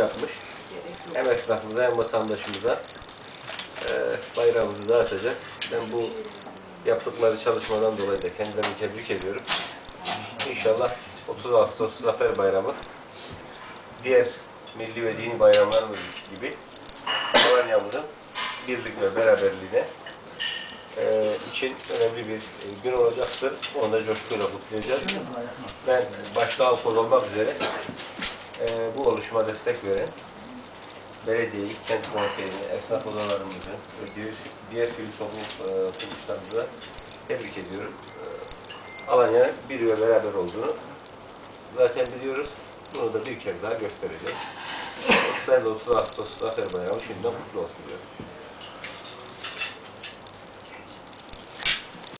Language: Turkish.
yapmış. Hem esnafımıza hem vatandaşımıza e, bayrağımızı dağıtacağız. Ben bu yaptıkları çalışmadan dolayı da kendilerini tebrik ediyorum. İnşallah 30 Ağustos Zafer Bayramı diğer milli ve dini bayramlarımız gibi Alanya'mızın birlik ve beraberliğine e, için önemli bir e, gün olacaktır. Onu da coşkuyla kutlayacağız. Ben başta Alkol olmak üzere e, bu oluşuma destek veren belediyeyi, kent konseyini, esnaf odalarımızı diğer, diğer sivil toplum e, kuruluşlarımıza tebrik ediyorum. E, Alanya bir ve beraber olduğunu zaten biliyoruz. Bunu da bir kez daha göstereceğiz. Ben de 30 Ağustos Zafer Bayramı şimdiden kutlu olsun diyorum.